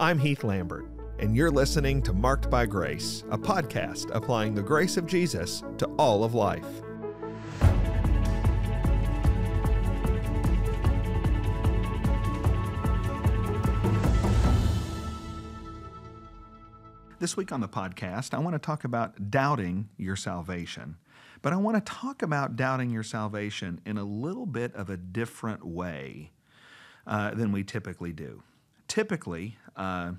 I'm Heath Lambert, and you're listening to Marked by Grace, a podcast applying the grace of Jesus to all of life. This week on the podcast, I want to talk about doubting your salvation. But I want to talk about doubting your salvation in a little bit of a different way uh, than we typically do. Typically, uh,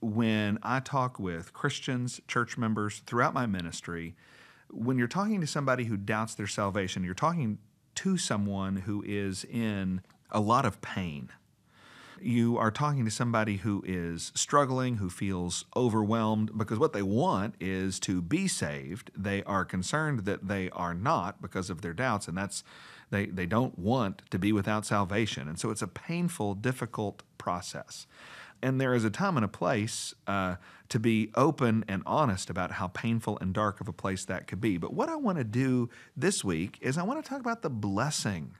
when I talk with Christians, church members throughout my ministry, when you're talking to somebody who doubts their salvation, you're talking to someone who is in a lot of pain you are talking to somebody who is struggling, who feels overwhelmed, because what they want is to be saved. They are concerned that they are not because of their doubts, and that's they, they don't want to be without salvation. And so it's a painful, difficult process. And there is a time and a place uh, to be open and honest about how painful and dark of a place that could be. But what I want to do this week is I want to talk about the blessing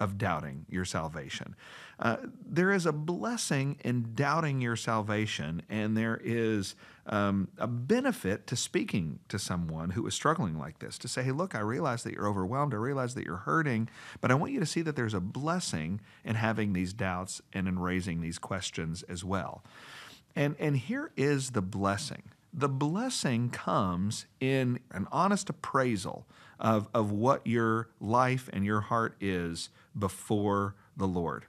of doubting your salvation. Uh, there is a blessing in doubting your salvation, and there is um, a benefit to speaking to someone who is struggling like this to say, hey, look, I realize that you're overwhelmed, I realize that you're hurting, but I want you to see that there's a blessing in having these doubts and in raising these questions as well. And, and here is the blessing. The blessing comes in an honest appraisal of, of what your life and your heart is before the Lord.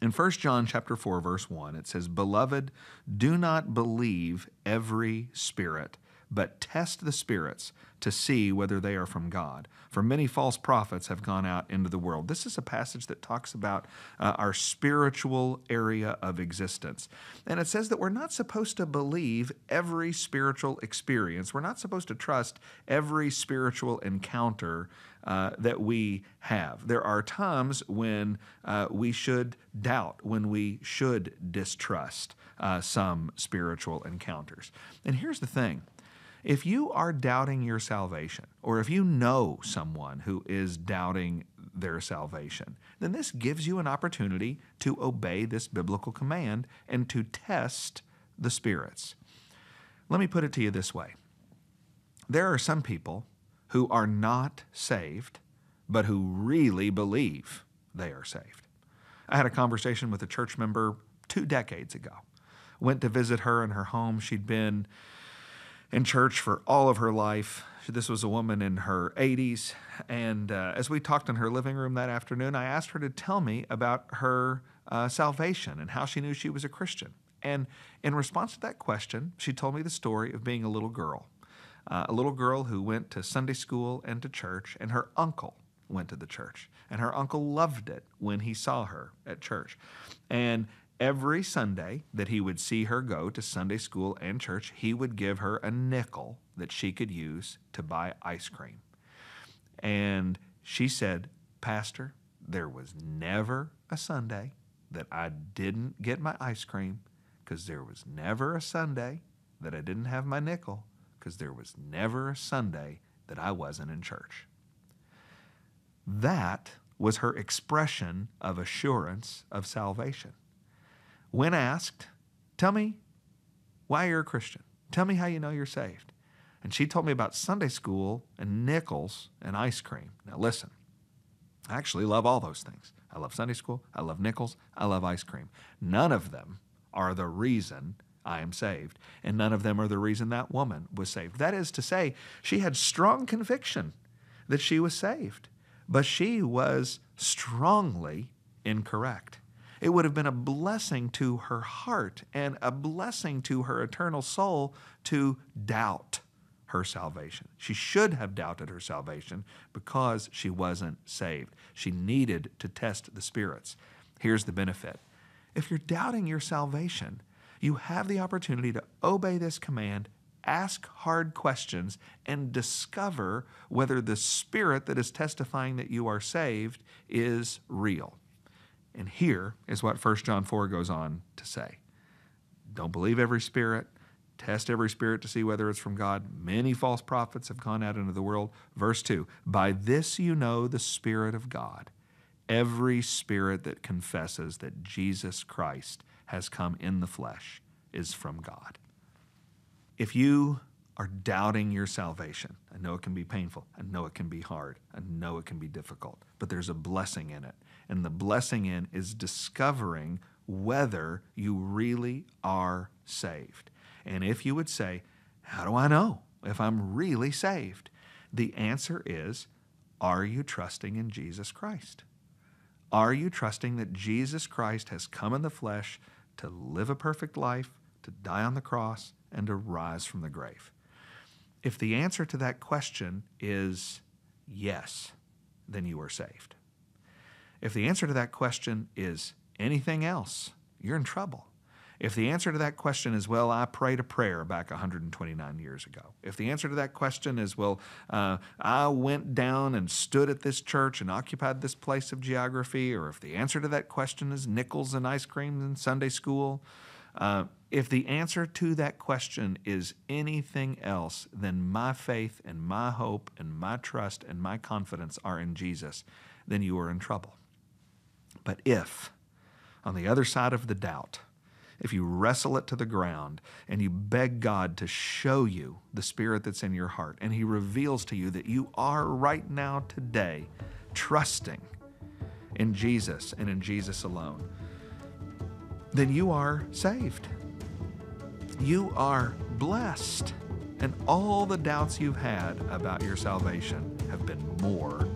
In 1 John chapter 4 verse 1 it says beloved do not believe every spirit but test the spirits to see whether they are from God. For many false prophets have gone out into the world. This is a passage that talks about uh, our spiritual area of existence. And it says that we're not supposed to believe every spiritual experience, we're not supposed to trust every spiritual encounter uh, that we have. There are times when uh, we should doubt, when we should distrust uh, some spiritual encounters. And here's the thing if you are doubting your salvation, or if you know someone who is doubting their salvation, then this gives you an opportunity to obey this biblical command and to test the spirits. Let me put it to you this way there are some people who are not saved, but who really believe they are saved. I had a conversation with a church member two decades ago. Went to visit her in her home. She'd been in church for all of her life. This was a woman in her 80s. And uh, as we talked in her living room that afternoon, I asked her to tell me about her uh, salvation and how she knew she was a Christian. And in response to that question, she told me the story of being a little girl. Uh, a little girl who went to Sunday school and to church, and her uncle went to the church. And her uncle loved it when he saw her at church. And every Sunday that he would see her go to Sunday school and church, he would give her a nickel that she could use to buy ice cream. And she said, Pastor, there was never a Sunday that I didn't get my ice cream because there was never a Sunday that I didn't have my nickel because there was never a Sunday that I wasn't in church. That was her expression of assurance of salvation. When asked, Tell me why you're a Christian. Tell me how you know you're saved. And she told me about Sunday school and nickels and ice cream. Now, listen, I actually love all those things. I love Sunday school. I love nickels. I love ice cream. None of them are the reason I am saved. And none of them are the reason that woman was saved. That is to say, she had strong conviction that she was saved, but she was strongly incorrect. It would have been a blessing to her heart and a blessing to her eternal soul to doubt her salvation. She should have doubted her salvation because she wasn't saved. She needed to test the spirits. Here's the benefit if you're doubting your salvation, you have the opportunity to obey this command, ask hard questions, and discover whether the spirit that is testifying that you are saved is real. And here is what 1 John 4 goes on to say Don't believe every spirit, test every spirit to see whether it's from God. Many false prophets have gone out into the world. Verse 2 By this you know the Spirit of God. Every spirit that confesses that Jesus Christ has come in the flesh is from God. If you are doubting your salvation, I know it can be painful, I know it can be hard, I know it can be difficult, but there's a blessing in it. And the blessing in is discovering whether you really are saved. And if you would say, How do I know if I'm really saved? The answer is, Are you trusting in Jesus Christ? Are you trusting that Jesus Christ has come in the flesh to live a perfect life, to die on the cross, and to rise from the grave? If the answer to that question is yes, then you are saved. If the answer to that question is anything else, you're in trouble. If the answer to that question is, well, I prayed a prayer back 129 years ago. If the answer to that question is, well, uh, I went down and stood at this church and occupied this place of geography, or if the answer to that question is nickels and ice cream in Sunday school, uh, if the answer to that question is anything else than my faith and my hope and my trust and my confidence are in Jesus, then you are in trouble. But if, on the other side of the doubt, if you wrestle it to the ground and you beg God to show you the spirit that's in your heart, and He reveals to you that you are right now, today, trusting in Jesus and in Jesus alone, then you are saved. You are blessed. And all the doubts you've had about your salvation have been more